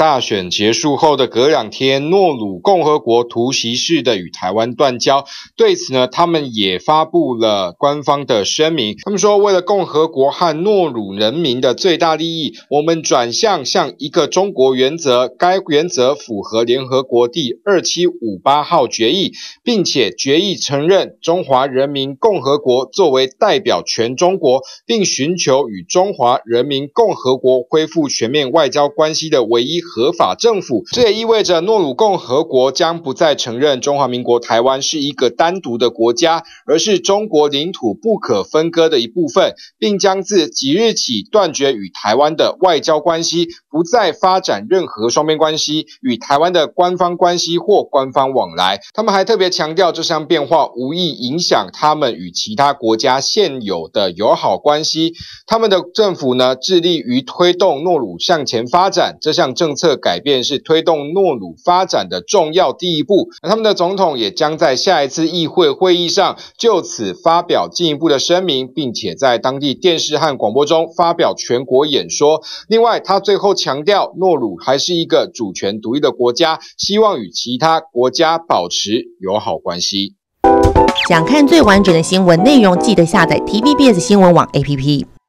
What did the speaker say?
大选结束后的隔两天，诺鲁共和国突袭式的与台湾断交。对此呢，他们也发布了官方的声明。他们说，为了共和国和诺鲁人民的最大利益，我们转向向一个中国原则。该原则符合联合国第二七五八号决议，并且决议承认中华人民共和国作为代表全中国，并寻求与中华人民共和国恢复全面外交关系的唯一合法政府，这也意味着诺鲁共和国将不再承认中华民国台湾是一个单独的国家，而是中国领土不可分割的一部分，并将自即日起断绝与台湾的外交关系，不再发展任何双边关系与台湾的官方关系或官方往来。他们还特别强调，这项变化无意影响他们与其他国家现有的友好关系。他们的政府呢，致力于推动诺鲁向前发展。这项政策改变是推动诺鲁发展的重要第一步。他们的总统也将在下一次议会会议上就此发表进一步的声明，并且在当地电视和广播中发表全国演说。另外，他最后强调，诺鲁还是一个主权独立的国家，希望与其他国家保持友好关系。想看最完整的新闻内容，记得下载 TVBS 新闻网 APP。